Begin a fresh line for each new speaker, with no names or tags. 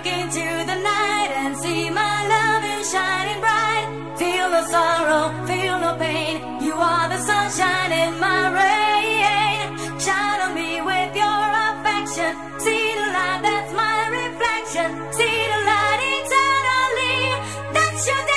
look into the night and see my love is shining bright. Feel no sorrow, feel no pain. You are the sunshine in my rain. Shine on me with your affection. See the light, that's my reflection. See the light eternally. That's your.